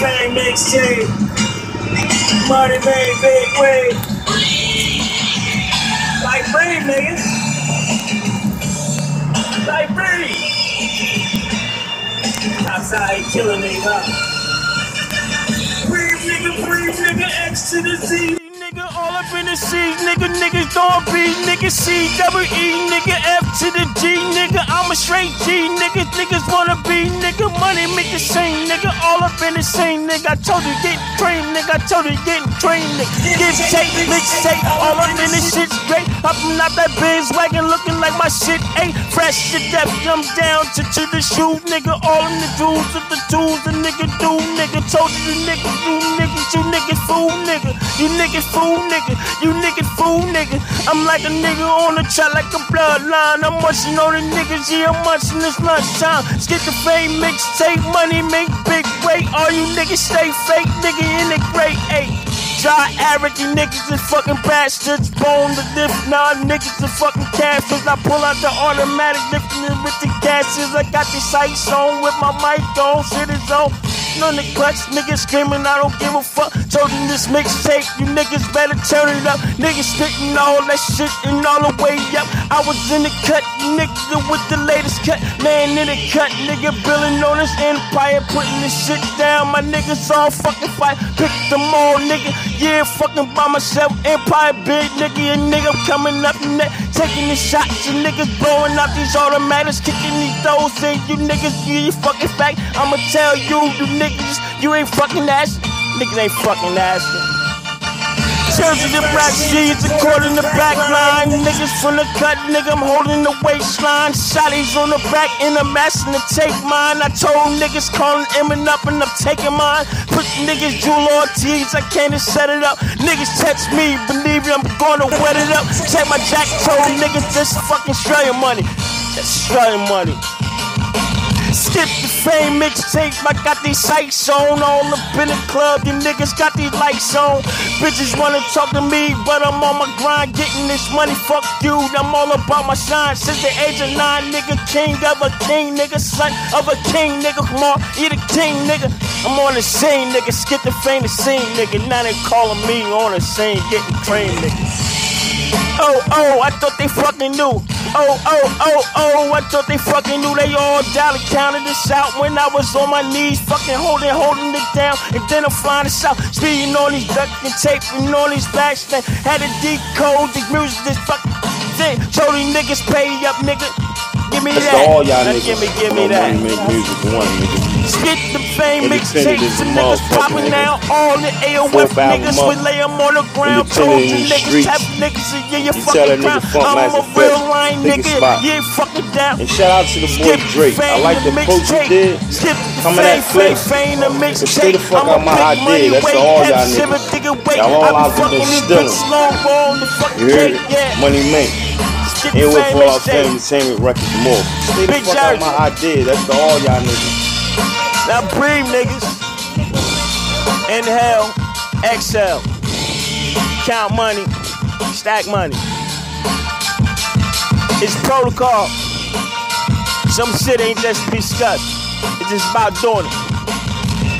Fame mixtape. Money made big way. Like breathe, nigga. Like breathe. Outside killing nigga. Breathe, nigga, breathe, nigga. X to the Z. Nigga, all up in the C's, nigga, niggas don't be, nigga, C, double E, nigga, F to the G, nigga, I'm a straight G, nigga, niggas wanna be, nigga, money make the same, in the same, nigga, I told you get trained, nigga, I told you get trained, nigga, give tape, mix tape, all up in this shit's great, up and out that Benz wagon, looking like my shit ain't fresh. To death, I'm down to, to the shoes, nigga, all in the dudes, of the tools, the nigga do, nigga, told you, niggas, you niggas, you niggas fool, nigga, you niggas fool, nigga, you niggas fool, nigga, I'm like a nigga on the track like a bloodline, I'm munching on the niggas, yeah, I'm munching this lunchtime, skip the fame, mixtape, money, make big weight, all you niggas stay fake, nigga, in the great eight. Dry average, niggas is fucking bastards. Bone the diff, nah, niggas is fucking captures. I pull out the automatic, lifting it with the gases. I got the sights on with my mic on, shit is on. On the clutch, niggas screaming, I don't give a fuck. Told them this mixtape, you niggas better turn it up. Niggas spitting all that shit and all the way up. I was in the cut, nigga, with the latest cut. Man in the cut, nigga, billing on this empire, putting this shit down. My niggas all fucking fight, pick them all, nigga. Yeah, fucking by myself, empire big, nigga. And nigga coming up net, taking the shots. You niggas blowing out these automatics, kicking these doors in. You niggas, you ain't fucking fact. I'ma tell you, you niggas, you ain't fucking asking. Niggas ain't fucking asking. The black G, it's according to back line. Niggas from the cut, nigga, I'm holding the waistline. Shotties on the back, in I'm and to take mine. I told niggas calling Emin up, and I'm taking mine. Put niggas Jewel Ortiz, I can't just set it up. Niggas text me, believe me, I'm gonna wet it up. Take my jack, told niggas this fucking Australian money. That's Australian money. Skip the fame mixtape, I got these sights on. All up in the club, you niggas got these lights on. Bitches wanna talk to me, but I'm on my grind, getting this money. Fuck you, I'm all about my shine. Since the age of nine, nigga, king of a king, nigga, son of a king, nigga. Come on, eat a king, nigga. I'm on the scene, nigga. Skip the fame, the scene, nigga. Now they calling me on the scene, getting cream, nigga. Oh, oh, I thought they fucking knew. Oh, oh, oh, oh, I thought they fucking knew. They all dollar counted this out when I was on my knees, fucking holding, holding it down. And then I'm flying this out, speeding on these tape and on these backs. Then had to decode the music, this fucking thing. Told these niggas pay up, nigga. Give me That's that. all y'all Now niggas. Give me, give me that. make music one, nigga. Skip the fame mixtapes and niggas popping now. All the AOF niggas, we lay 'em on the ground. Told you niggas, tap niggas, and yeah, you fucking that nigga crown. Funk I'm a real line nigga, ain't fucking down. And shout out to the boy Drake. I like the post you did. Skip the Coming fame, at fame, fame, But stay the fuck out my idea. money That's all y'all niggas. Y'all all out there stealing. bitches long the fucking You heard it? yeah. Money make. Skip And the with fame for our mixtape. family entertainment records more. Stay the fuck out my idea. That's the all y'all niggas. Now breathe, niggas. Inhale, exhale. Count money, stack money. It's protocol. Some shit ain't just discussed. It's just about doing it.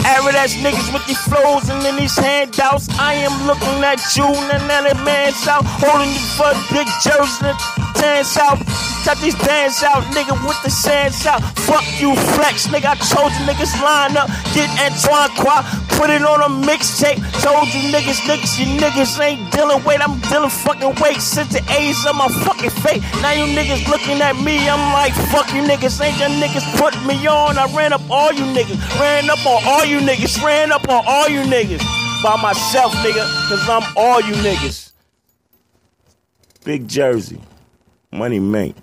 Average ass niggas with these flows and then these handouts. I am looking at you and then that man's out holding you for big jersey. Dance out, cut these dance out, nigga with the sands out. Fuck you, flex, nigga. I told you niggas line up, get Antoine Qua, put it on a mixtape. Told you niggas, niggas, you niggas ain't dealing weight. I'm dealing fucking weight since the age of my fucking fate. Now you niggas looking at me, I'm like, fuck you niggas. Ain't your niggas put me on? I ran up all you niggas, ran up on all you niggas, ran up on all you niggas. By myself, nigga, cause I'm all you niggas. Big Jersey. Money mate.